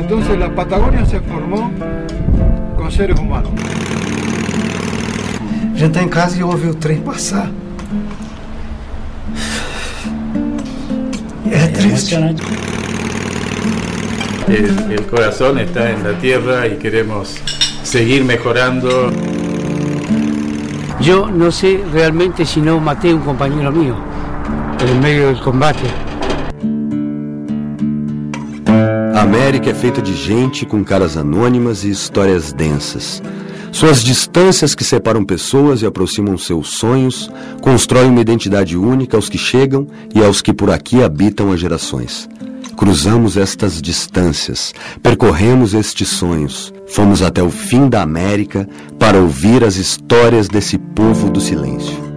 Entonces la Patagonia se formó con seres humanos. A gente está em casa e ouve o trem passar. É triste. El, el corazón está en la tierra y queremos seguir mejorando. Yo no sé realmente si no maté a un compañero mío en el medio del combate. A América é feita de gente com caras anônimas e histórias densas. Suas distâncias que separam pessoas e aproximam seus sonhos constroem uma identidade única aos que chegam e aos que por aqui habitam há gerações. Cruzamos estas distâncias, percorremos estes sonhos, fomos até o fim da América para ouvir as histórias desse povo do silêncio.